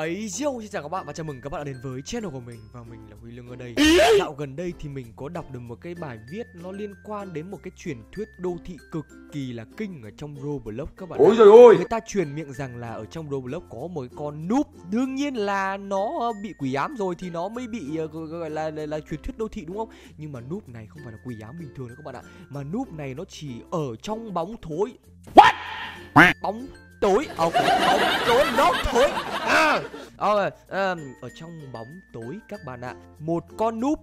Ấy yo, xin chào các bạn và chào mừng các bạn đã đến với channel của mình Và mình là Huy Lương ở đây. Dạo gần đây thì mình có đọc được một cái bài viết Nó liên quan đến một cái truyền thuyết đô thị cực kỳ là kinh ở trong Roblox các bạn Ôi trời ơi! Người ta truyền miệng rằng là ở trong Roblox có một con núp Đương nhiên là nó bị quỷ ám rồi thì nó mới bị ờ, gọi gọi là, là, là truyền thuyết đô thị đúng không? Nhưng mà núp này không phải là quỷ ám bình thường đâu các bạn ạ. Mà núp này nó chỉ ở trong bóng thối. What? Bóng tối ok bóng tối nó thối à, ok à, ở trong bóng tối các bạn ạ một con núp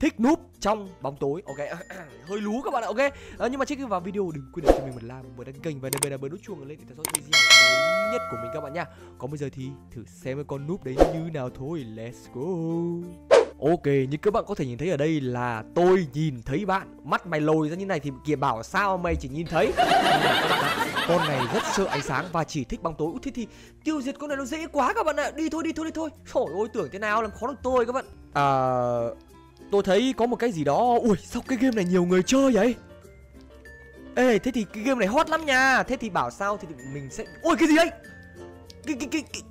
thích núp trong bóng tối ok hơi lú các bạn ạ ok. À, nhưng mà trước khi vào video đừng quên để cho mình một like một đăng kênh và đặc biệt là bấm nút chuông lên để theo dõi video mới nhất của mình các bạn nha. Còn bây giờ thì thử xem cái con núp đấy như nào thôi. Let's go Ok, như các bạn có thể nhìn thấy ở đây là tôi nhìn thấy bạn. Mắt mày lồi ra như này thì kìa bảo sao mày chỉ nhìn thấy? Con này rất sợ ánh sáng và chỉ thích bóng tối. Thế thì tiêu diệt con này nó dễ quá các bạn ạ. Đi thôi, đi thôi, đi thôi. Trời ơi, tưởng thế nào làm khó được tôi các bạn. À... Tôi thấy có một cái gì đó. Ui, sao cái game này nhiều người chơi vậy? Ê, thế thì cái game này hot lắm nha. Thế thì bảo sao thì mình sẽ... Ui, cái gì đây? Cái, cái, cái, cái...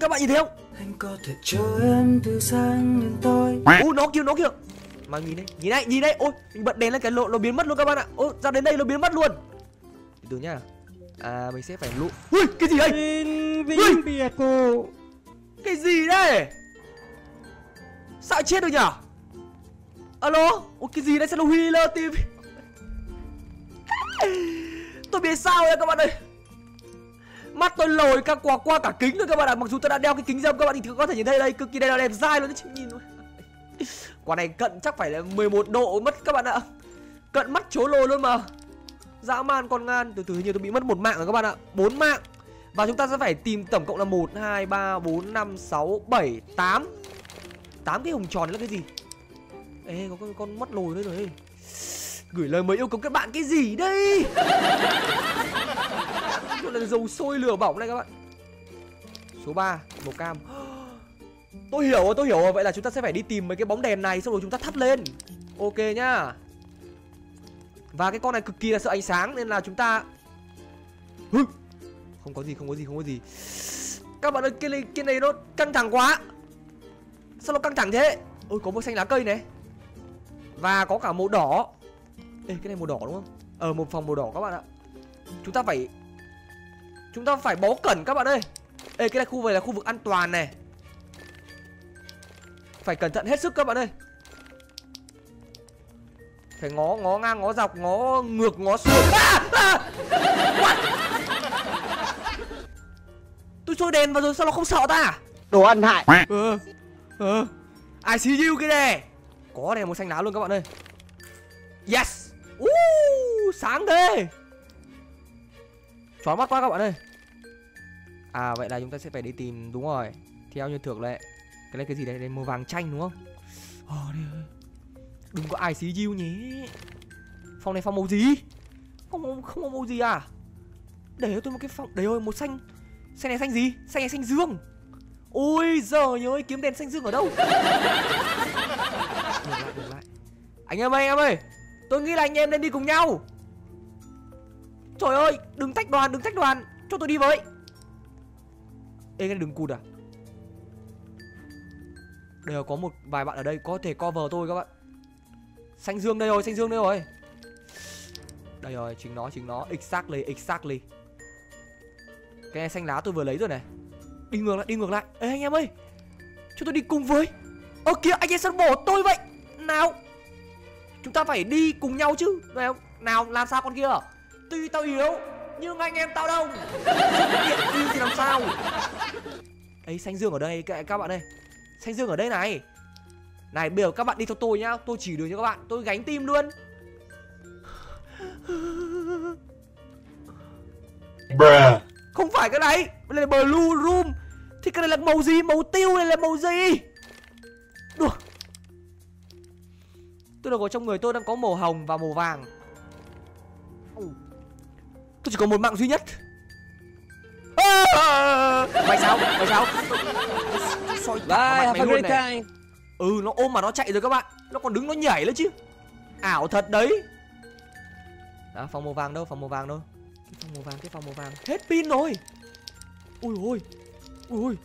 Các bạn nhìn thấy không? Anh có thể chờ em từ sáng đến tối. Ui nó kêu nó kìa. Mà nhìn đây nhìn đây nhìn đây. Ôi mình bật đèn lên cái lộ nó biến mất luôn các bạn ạ. Ôi ra đến đây nó biến mất luôn. Từ từ nhá. À mình sẽ phải lụ ui cái gì đây? Vinh Vinh biệt cô cái gì đây? Sao chết được nhở? Alo? Ôi cái gì đây? Sao nó huy lơ tim tôi biết sao đây các bạn ơi mắt tôi lồi cả qua qua cả kính rồi các bạn ạ. Mặc dù tôi đã đeo cái kính dâm các bạn thì có thể nhìn thấy đây cực kỳ đẹp đẹp dai luôn đấy chứ nhìn luôn. Quả này cận chắc phải là 11 độ mất các bạn ạ. Cận mắt chố lồi luôn mà. Dã man con ngan từ từ như tôi bị mất một mạng rồi các bạn ạ. Bốn mạng. Và chúng ta sẽ phải tìm tổng cộng là một hai ba bốn năm sáu bảy tám. Tám cái hồng tròn là cái gì? Ê có con, con mắt lồi đây rồi. Gửi lời mới yêu cầu các bạn cái gì đây? Gọi là dầu sôi lửa bỏng này các bạn. Số 3 Màu cam. Tôi hiểu rồi tôi hiểu rồi. Vậy là chúng ta sẽ phải đi tìm mấy cái bóng đèn này Xong rồi chúng ta thắp lên. Ok nhá. Và cái con này cực kỳ là sợ ánh sáng Nên là chúng ta Không có gì không có gì không có gì. Các bạn ơi cái này, cái này nó căng thẳng quá. Sao nó căng thẳng thế? Ôi có một xanh lá cây này. Và có cả màu đỏ. Ê cái này màu đỏ đúng không? Ờ một phòng màu đỏ các bạn ạ. Chúng ta phải Chúng ta phải bó cẩn các bạn ơi. Ê cái này khu này là khu vực an toàn này. Phải cẩn thận hết sức các bạn ơi. Phải ngó ngó ngang ngó dọc ngó ngược ngó xuôi. À, à, Tôi sôi đèn vào rồi sao nó không sợ ta? Đồ ăn hại. Ờ Ờ. I see you cái này. Có đèn màu xanh lá luôn các bạn ơi. Yes. Uh, Sáng thế Chói mắt quá các bạn ơi. À vậy là chúng ta sẽ phải đi tìm Đúng rồi Theo như thường lệ. Cái này cái gì đây Đây màu vàng chanh đúng không? Oh, Đừng có ai xí diêu nhé Phòng này phòng màu gì? Không không có màu gì à? Để cho tôi một cái phòng Đấy ơi màu xanh. Xanh này xanh gì? Xanh này xanh dương. Ôi giời ơi kiếm đèn xanh dương ở đâu? Được lại được lại. Anh em ơi anh em ơi. Tôi nghĩ là anh em nên đi cùng nhau. Trời ơi đừng tách đoàn đừng tách đoàn. Cho tôi đi với. Ê cái này đừng cụt à? Đều có một vài bạn ở đây có thể cover tôi các bạn. Xanh dương đây rồi xanh dương đây rồi. Đây rồi chính nó chính nó. Exactly exactly. Cái này xanh lá tôi vừa lấy rồi này. Đi ngược lại đi ngược lại. Ê anh em ơi. Chúng tôi đi cùng với. Ơ kìa anh em săn bổ tôi vậy. Nào. Chúng ta phải đi cùng nhau chứ. Nào, nào làm sao con kia? Tuy tao yếu Nhưng anh em tao đông. Điện đi thì làm sao? Ấy xanh dương ở đây các, bạn ơi. Xanh dương ở đây này. Này bây giờ các bạn đi theo tôi nhá. Tôi chỉ đường cho các bạn. Tôi gánh tim luôn. Bruh. không phải cái này đây là blue room. Thì cái này là màu gì? Màu tiêu này là màu gì? Đùa. Tôi được ở trong người tôi đang có màu hồng và màu vàng tôi chỉ có một mạng duy nhất. Mày sao? Mày sao? Soi a great time ừ nó ôm mà nó chạy rồi các bạn. Nó còn đứng nó nhảy nữa chứ. Ảo thật đấy. Đó phòng màu vàng đâu phòng màu vàng đâu. Cái phòng màu vàng cái phòng màu vàng. Hết pin rồi. Ui ôi ui ôi.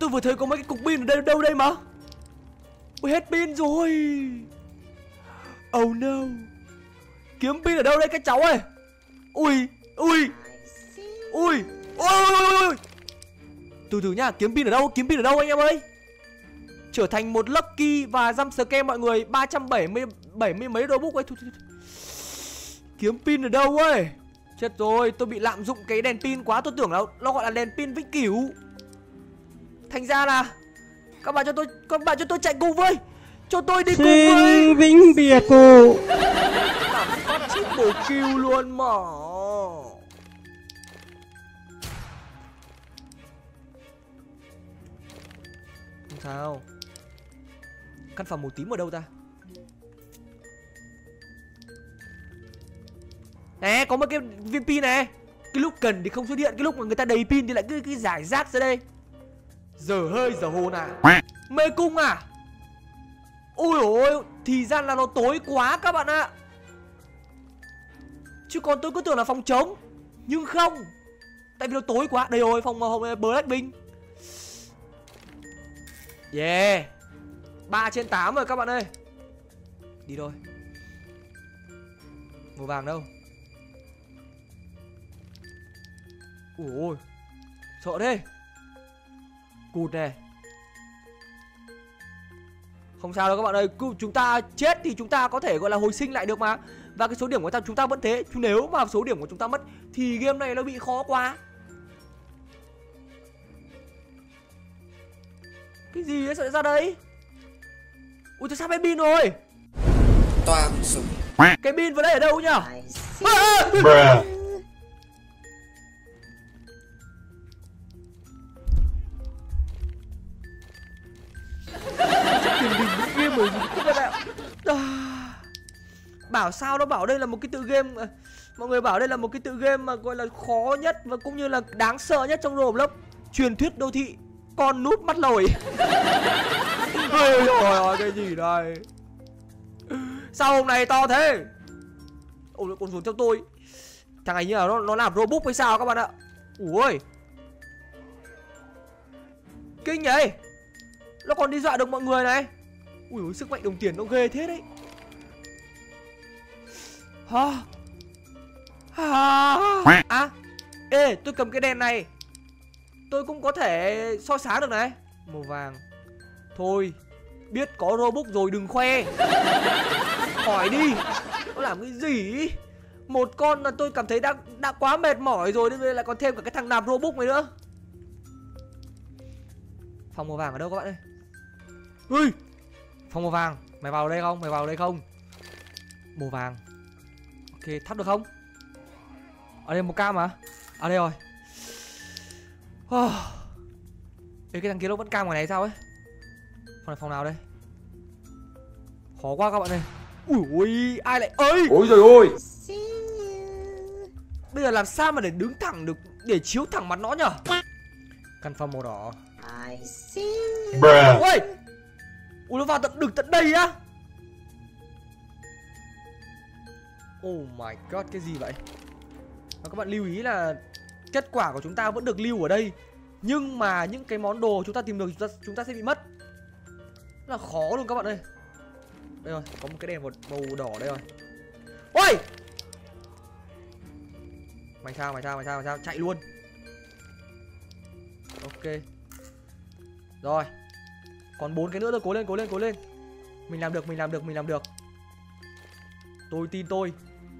Tôi vừa thấy có mấy cái cục pin ở đây đâu đây mà. Ui hết pin rồi. Oh no. Kiếm pin ở đâu đây các cháu ơi Ui Ui. Ui Ui Từ từ nhá Kiếm pin ở đâu? Kiếm pin ở đâu anh em ơi? Trở thành một lucky và jump scare mọi người 370 70 mấy bút ấy. Thôi, thôi, thôi. Kiếm pin ở đâu ơi Chết rồi tôi bị lạm dụng cái đèn pin quá. Tôi tưởng là nó gọi là đèn pin vĩnh cửu. Thành ra là Các bạn cho tôi Các bạn cho tôi chạy cùng với. Cho tôi đi cùng với. vĩnh biệt cô Triple kill luôn mà sao? Căn phòng màu tím ở đâu ta? Nè có một cái viên pin này. Cái lúc cần thì không xuất hiện Cái lúc mà người ta đầy pin thì lại cứ, cứ giải rác ra đây. Giờ hơi giờ hồn à? Mê cung à? Ôi ôi Thì ra là nó tối quá các bạn ạ. Chứ còn tôi cứ tưởng là phòng trống. Nhưng không Tại vì nó tối quá. Đây rồi phòng phòng Blackpink. Yeah. 3 trên 8 rồi các bạn ơi. Đi thôi. Màu vàng đâu. Ui ôi. Sợ thế. Cụt này Không sao đâu các bạn ơi. Chúng ta chết thì chúng ta có thể, gọi là, hồi sinh lại được mà. Và cái số điểm của ta, chúng ta vẫn thế. Chứ nếu mà số điểm của chúng ta mất Thì game này nó bị khó quá. Cái gì ấy? Sao lại ra đây? Ui tôi sắp hết pin rồi. Toàn súng Cái pin vừa đây ở đâu nhỉ? À, Bảo sao nó bảo đây là một cái tự game à, Mọi người bảo đây là một cái tự game mà gọi là khó nhất Và cũng như là đáng sợ nhất trong Roblox. Truyền thuyết đô thị Con nút mắt lồi. Ôi trời ơi cái gì đây? Sao hôm nay to thế? Ôi con xuống theo tôi. Thằng này như là nó, nó làm robot hay sao các bạn ạ? Ui Kinh nhỉ? Nó còn đi dọa được mọi người này. Ui ôi, sức mạnh đồng tiền nó ghê thế đấy. Hả À À. Ê tôi cầm cái đèn này Tôi cũng có thể soi sáng được này. Màu vàng. Thôi, Biết có robot rồi đừng khoe. Hỏi đi. Nó làm cái gì? Một con là tôi cảm thấy đã đã quá mệt mỏi rồi, Nên lại còn thêm cả cái thằng nạp robot này nữa. Phòng màu vàng ở đâu các bạn ơi? Ui! Phòng màu vàng, Mày vào đây không? Mày vào đây không? Màu vàng. Ok thắp được không? Ở đây một cam mà À đây rồi oh. Ê cái thằng kia nó vẫn cam ngoài này sao ấy? Phòng này phòng nào đây? Khó quá các bạn ơi. Ui ui ai lại ơi Ôi trời ơi. Bây giờ làm sao mà để đứng thẳng được Để chiếu thẳng mặt nó nhở? Căn phòng màu đỏ. Bruh. Ui! Ui nó vào tận được tận đây á! Oh my god cái gì vậy? Và các bạn lưu ý là Kết quả của chúng ta vẫn được lưu ở đây. Nhưng mà những cái món đồ chúng ta tìm được chúng ta, chúng ta sẽ bị mất. Rất là khó luôn các bạn ơi. Đây rồi có một cái đèn một màu đỏ đây rồi. Ôi! Mày sao mày sao mày sao mày sao? Chạy luôn. Ok. Rồi. Còn bốn cái nữa thôi cố lên cố lên cố lên. Mình làm được mình làm được mình làm được. Tôi tin tôi.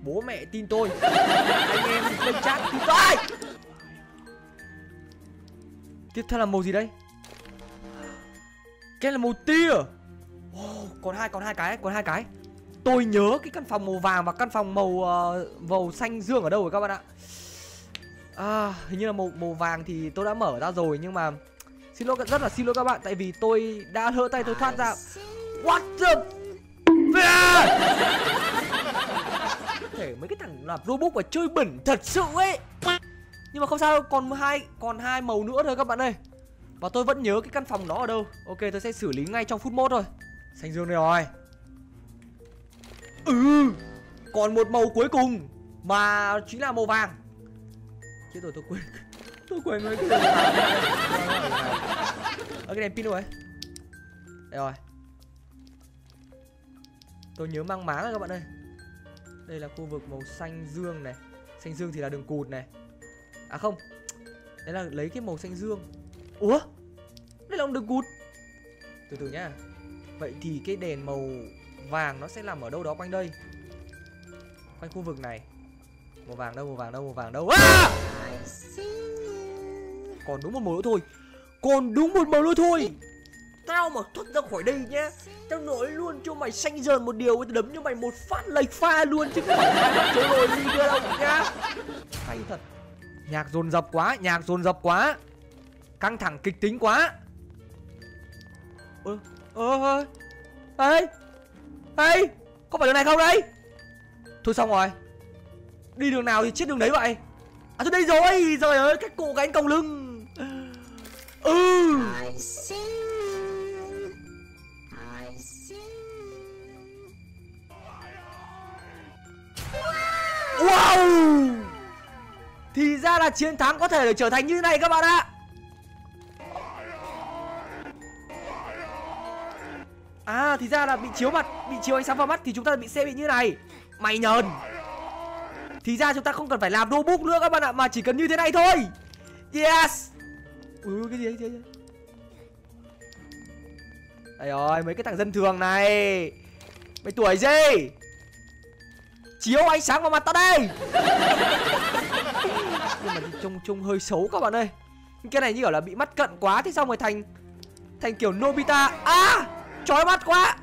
Bố mẹ tin tôi. Anh em lên chat tin tôi Tiếp theo là màu gì đây? Cái là màu tia. Oh, Còn hai còn hai cái còn hai cái. Tôi nhớ cái căn phòng màu vàng và căn phòng màu uh, màu xanh dương ở đâu rồi các bạn ạ? À, Hình như là màu màu vàng thì tôi đã mở ra rồi nhưng mà Xin lỗi rất là xin lỗi các bạn tại vì tôi đã lỡ tay tôi thoát ra. What the thể mấy cái thằng làm robot và chơi bẩn thật sự ấy. Nhưng mà không sao đâu, còn hai còn hai màu nữa thôi các bạn ơi. Và tôi vẫn nhớ cái căn phòng đó ở đâu. Ok tôi sẽ xử lý ngay trong phút mốt thôi. Xanh dương đây rồi. Ừ Còn một màu cuối cùng Mà chính là màu vàng. Chết rồi tôi quên. Tôi quên mấy cái màu vàng. Ở cái đèn pin đâu rồi đây rồi. Tôi nhớ mang máng rồi các bạn ơi. Đây là khu vực màu xanh dương này. Xanh dương thì là đường cụt này à không đấy là lấy cái màu xanh dương. Ủa? Đây là ông được gút, từ từ nhá. Vậy thì cái đèn màu vàng nó sẽ nằm ở đâu đó quanh đây? Quanh khu vực này. Màu vàng đâu màu vàng đâu màu vàng đâu. À! còn đúng một màu nữa thôi. Còn đúng một màu nữa thôi. Tao mà thoát ra khỏi đây nhá. Tao nói luôn cho mày xanh dờn một điều tao đấm cho mày một phát lệch pha luôn chứ không phải chơi rồi gì nữa đâu nhá. Hay thật nhạc dồn dập quá, nhạc dồn dập quá. Căng thẳng kịch tính quá. Ơ ơ ê ê, có phải đường này không đấy thôi xong rồi. Đi đường nào thì chết đường đấy vậy? À thôi đây rồi rồi ơi các cụ gánh còng lưng. Ừ. I see. Ra là chiến thắng có thể được trở thành như này các bạn ạ. À thì ra là bị chiếu mặt Bị chiếu ánh sáng vào mắt thì chúng ta bị sẽ bị như này. Mày nhờn. Thì ra chúng ta không cần phải làm notebook nữa các bạn ạ Mà chỉ cần như thế này thôi. Yes. Ui cái gì đấy, cái gì? Đấy. Đây rồi mấy cái thằng dân thường này. Mày tuổi gì? Chiếu ánh sáng vào mặt tao đây. Nhưng mà trông trông hơi xấu các bạn ơi. Cái này như kiểu là bị mắt cận quá Thế xong rồi thành Thành kiểu Nobita. À chói mắt quá.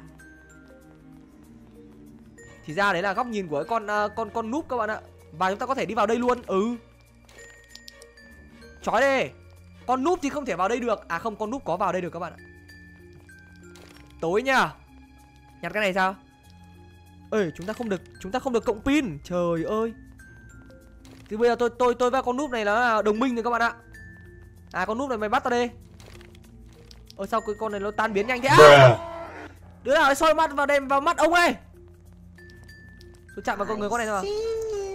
Thì ra đấy là góc nhìn của cái con uh, con con núp các bạn ạ. Và chúng ta có thể đi vào đây luôn. Ừ. Chói đi. Con núp thì không thể vào đây được. À không con núp có vào đây được các bạn ạ. Tối nha Nhặt cái này sao? Ê chúng ta không được Chúng ta không được cộng pin. Trời ơi. Thì bây giờ tôi tôi tôi và con núp này là đồng minh rồi các bạn ạ. À con núp này mày bắt tao đi. Ơ sao cái con này nó tan biến nhanh thế à? Đứa nào ấy soi mắt vào đèn vào mắt ông ơi Tôi chạm vào con người con này rồi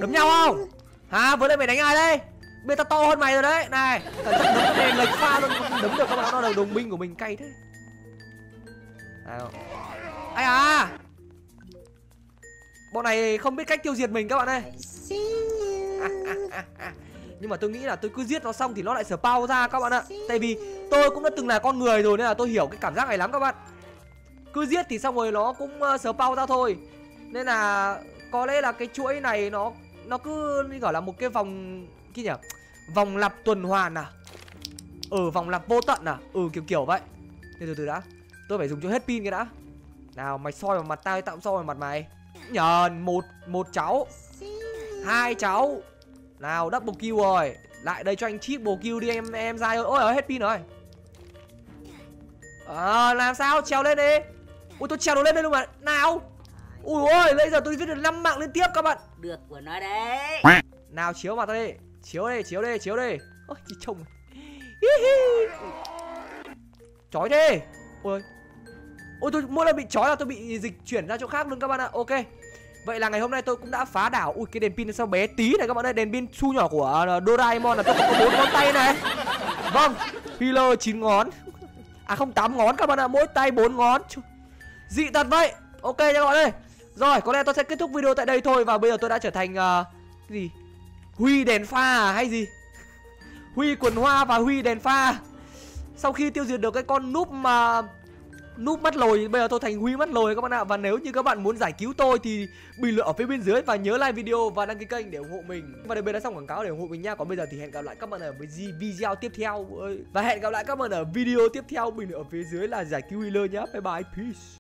Đấm nhau không? Hả? Vừa đây mày đánh ai đây? Bây tao to hơn mày rồi đấy. Này Cẩn thận đấm cái đèn lệch pha luôn. Đấm được các bạn Nó là đồng minh của mình cay thế. Ai à? Bọn này không biết cách tiêu diệt mình các bạn ơi. Nhưng mà tôi nghĩ là tôi cứ giết nó xong thì nó lại spawn ra các bạn ạ. Tại vì tôi cũng đã từng là con người rồi nên là tôi hiểu cái cảm giác này lắm các bạn. Cứ giết thì xong rồi nó cũng ờ, spawn ra thôi. Nên là có lẽ là cái chuỗi này nó nó cứ gọi là một cái vòng kia nhỉ? Vòng lặp tuần hoàn à? Ừ vòng lặp vô tận à? Ừ kiểu kiểu vậy. Thế từ từ đã. Tôi phải dùng cho hết pin cái đã. Nào, mày soi vào mặt tao tao cũng soi vào mặt mày. Nhờn, một một cháu. Hai cháu nào double kill rồi. Lại đây cho anh triple kill đi em em ra ơi. Ôi hết pin rồi. À, Làm sao? Trèo lên đi. Ui tôi trèo nó lên đây luôn mà. Nào. Ui ôi bây giờ tôi viết được 5 mạng liên tiếp các bạn. Được của nó đấy. Nào chiếu mặt tao đi. Chiếu đi chiếu đi chiếu đi. Ôi chị trông Chói thế. Ôi. Ôi tôi mỗi lần bị chói là tôi bị dịch chuyển ra chỗ khác luôn các bạn ạ. Ok Vậy là ngày hôm nay tôi cũng đã phá đảo. Ui cái đèn pin sao bé tí này các bạn ơi. Đèn pin su nhỏ của ờ, Doraemon là tôi có bốn ngón tay này. Vâng Healer 9 ngón. À không 8 ngón các bạn ạ. Mỗi tay 4 ngón. Dị thật vậy. Ok nha các bạn ơi. Rồi có lẽ tôi sẽ kết thúc video tại đây thôi. Và bây giờ tôi đã trở thành uh, Cái gì? Huy đèn pha à hay gì? Huy quần hoa và Huy đèn pha. Sau khi tiêu diệt được cái con núp mà núp mắt lồi, bây giờ tôi thành huy mắt lồi các bạn ạ. Và nếu như các bạn muốn giải cứu tôi thì bình luận ở phía bên dưới và nhớ like video và đăng ký kênh để ủng hộ mình. Và đặc biệt đã xong quảng cáo để ủng hộ mình nha. Còn bây giờ thì hẹn gặp lại các bạn ở với video tiếp theo. Và hẹn gặp lại các bạn ở video tiếp theo. Bình luận ở phía dưới là giải cứu healer nhá. Bye bye, peace.